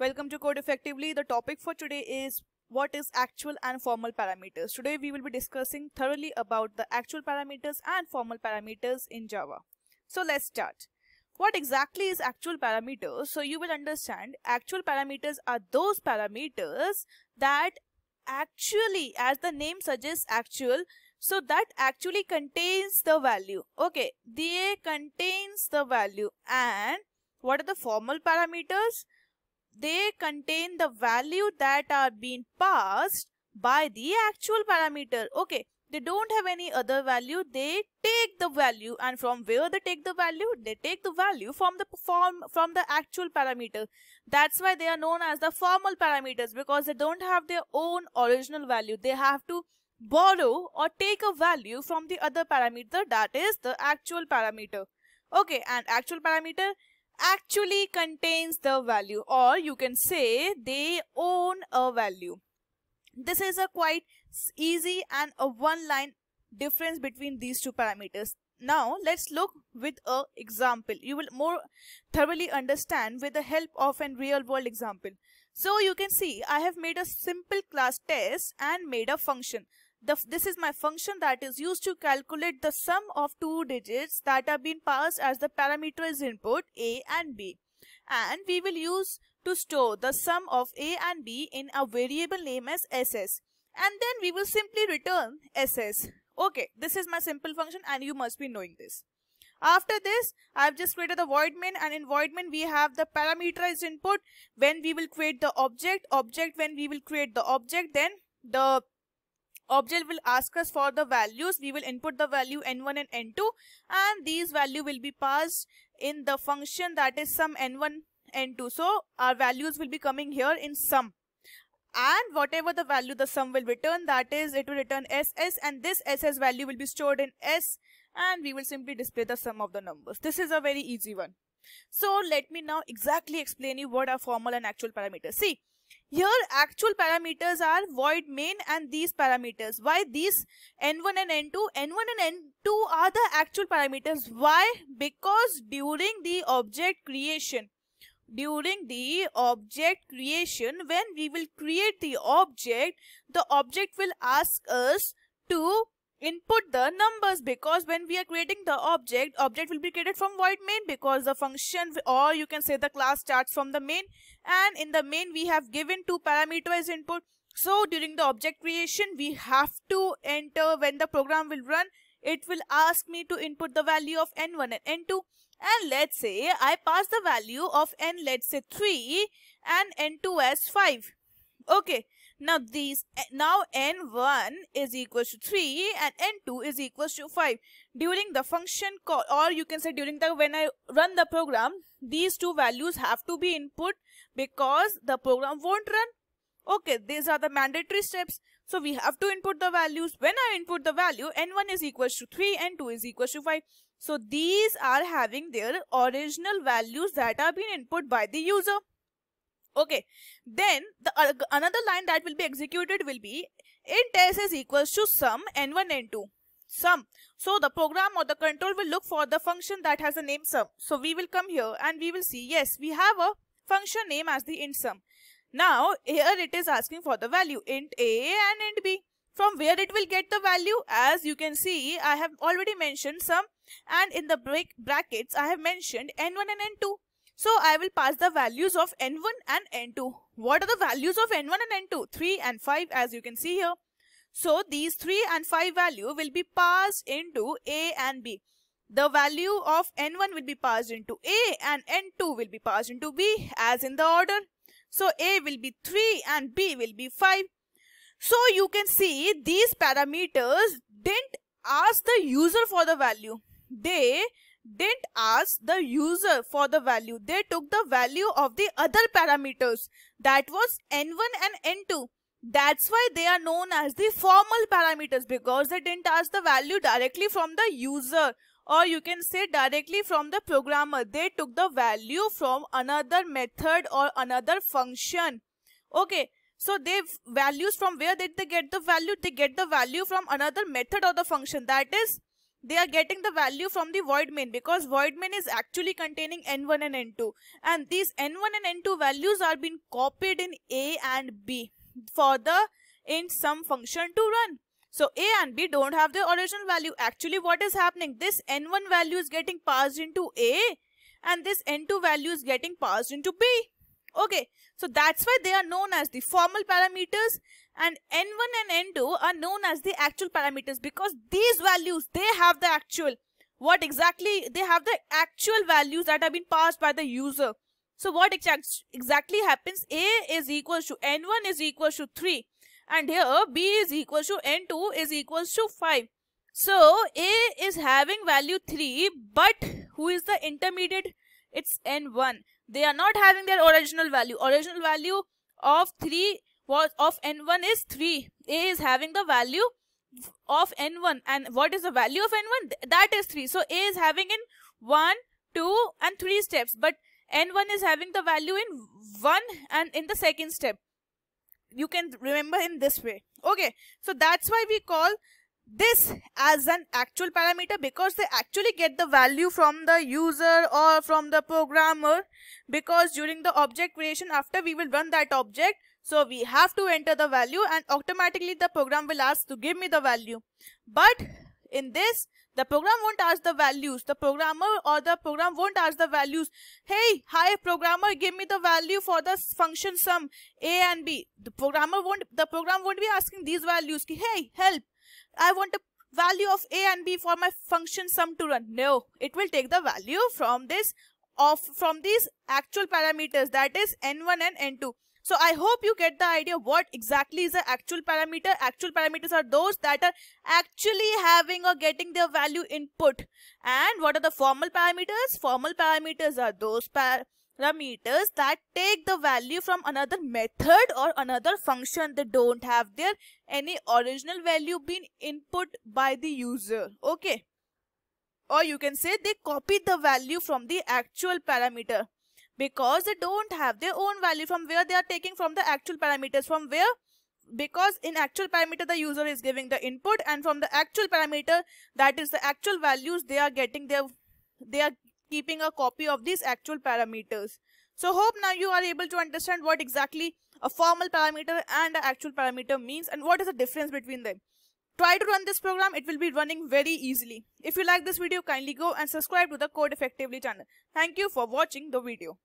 Welcome to Code Effectively. The topic for today is what is actual and formal parameters. Today we will be discussing thoroughly about the actual parameters and formal parameters in Java. So let's start. What exactly is actual parameters? So you will understand actual parameters are those parameters that actually as the name suggests actual so that actually contains the value okay they contains the value and what are the formal parameters they contain the value that are being passed by the actual parameter. Okay, they don't have any other value. They take the value and from where they take the value? They take the value from the form from the actual parameter. That's why they are known as the formal parameters because they don't have their own original value. They have to borrow or take a value from the other parameter that is the actual parameter. Okay, and actual parameter actually contains the value or you can say they own a value. This is a quite easy and a one line difference between these two parameters. Now let's look with a example. You will more thoroughly understand with the help of a real world example. So you can see I have made a simple class test and made a function. The, this is my function that is used to calculate the sum of two digits that have been passed as the parameterized input a and b. And we will use to store the sum of a and b in a variable name as ss. And then we will simply return ss. Okay, this is my simple function and you must be knowing this. After this, I have just created the void main and in void main we have the parameterized input when we will create the object, object when we will create the object, then the object will ask us for the values. We will input the value n1 and n2 and these value will be passed in the function that is sum n1 n2 so our values will be coming here in sum. And whatever the value the sum will return that is it will return ss and this ss value will be stored in s and we will simply display the sum of the numbers. This is a very easy one. So let me now exactly explain you what are formal and actual parameters. See here actual parameters are void main and these parameters. Why these n1 and n2? n1 and n2 are the actual parameters. Why? Because during the object creation, during the object creation, when we will create the object, the object will ask us to input the numbers because when we are creating the object object will be created from void main because the function or you can say the class starts from the main. And in the main we have given two parameterized input. So during the object creation we have to enter when the program will run. It will ask me to input the value of n1 and n2 and let's say I pass the value of n let's say 3 and n2 as 5 okay now these eh, now n1 is equals to 3 and n2 is equals to 5. During the function call or you can say during the when I run the program these two values have to be input because the program won't run. Okay, these are the mandatory steps. So we have to input the values. When I input the value n1 is equals to 3 and 2 is equals to 5. So these are having their original values that are being input by the user. Okay, then the uh, another line that will be executed will be int s is equals to sum n1 n2 sum. So the program or the control will look for the function that has a name sum. So we will come here and we will see yes we have a function name as the int sum. Now here it is asking for the value int a and int b. From where it will get the value as you can see I have already mentioned sum and in the break brackets I have mentioned n1 and n2. So I will pass the values of n1 and n2. What are the values of n1 and n2? 3 and 5 as you can see here. So these 3 and 5 value will be passed into a and b. The value of n1 will be passed into a and n2 will be passed into b as in the order. So a will be 3 and b will be 5. So you can see these parameters didn't ask the user for the value. They didn't ask the user for the value. They took the value of the other parameters. That was N1 and N2. That's why they are known as the formal parameters because they didn't ask the value directly from the user or you can say directly from the programmer. They took the value from another method or another function. Okay. So they values from where did they get the value? They get the value from another method or the function that is they are getting the value from the void main because void main is actually containing n1 and n2 and these n1 and n2 values are being copied in a and b for the int sum function to run. So a and b don't have the original value. Actually what is happening? This n1 value is getting passed into a and this n2 value is getting passed into b okay so that's why they are known as the formal parameters and n1 and n2 are known as the actual parameters because these values they have the actual what exactly they have the actual values that have been passed by the user. So what exactly happens a is equals to n1 is equals to 3 and here b is equals to n2 is equals to 5 so a is having value 3 but who is the intermediate it's n1 they are not having their original value. Original value of 3 was of n1 is 3 a is having the value of n1 and what is the value of n1 that is 3 so a is having in 1 2 and 3 steps. But n1 is having the value in 1 and in the second step. You can remember in this way. Okay. So that's why we call this as an actual parameter because they actually get the value from the user or from the programmer because during the object creation after we will run that object so we have to enter the value and automatically the program will ask to give me the value. But in this the program won't ask the values. The programmer or the program won't ask the values. Hey hi programmer give me the value for the function sum a and b. The programmer won't the program won't be asking these values. Hey help I want a value of a and b for my function sum to run. No, it will take the value from this of from these actual parameters that is n1 and n2. So I hope you get the idea what exactly is the actual parameter. Actual parameters are those that are actually having or getting their value input. And what are the formal parameters? Formal parameters are those par parameters that take the value from another method or another function. They don't have their any original value been input by the user. Okay. Or you can say they copied the value from the actual parameter. Because they don't have their own value from where they are taking from the actual parameters. From where? Because in actual parameter the user is giving the input. And from the actual parameter that is the actual values they are getting their they are keeping a copy of these actual parameters. So hope now you are able to understand what exactly a formal parameter and an actual parameter means and what is the difference between them. Try to run this program, it will be running very easily. If you like this video, kindly go and subscribe to the Code Effectively channel. Thank you for watching the video.